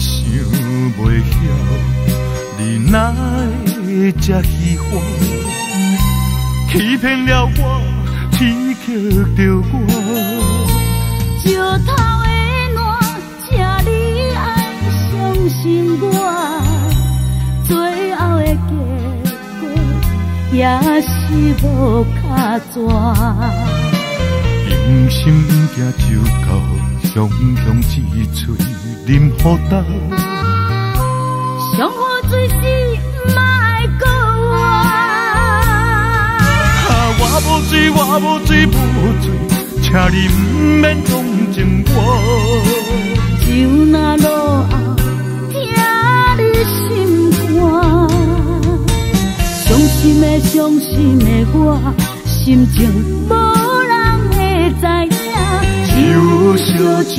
想袂晓，你哪会这喜欢，欺骗了我，刺激着我。石头的烂，请你爱相信我，最后的结果也是无卡纸。用心行就到雄雄一嘴饮好干。上好水是莫过我。啊，我无水，我无水，无水。请你不免同情我，就那路后听你心肝，伤心的伤心的我，心情无人会知影，只有烧酒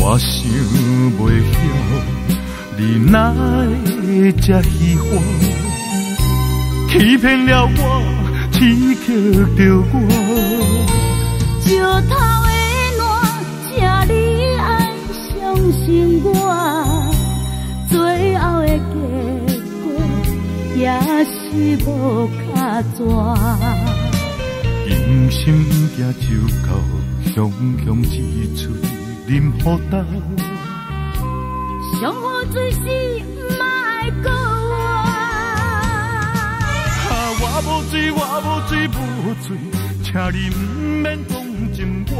我想袂晓，你哪会这喜欢，欺骗了我，刺激着我。石头的烂，请你爱相信我，最后的结果也是无卡纸。用心行就到雄雄一嘴饮。上好水是莫过我。啊，我无醉，我无醉，无水，请你不免同情我。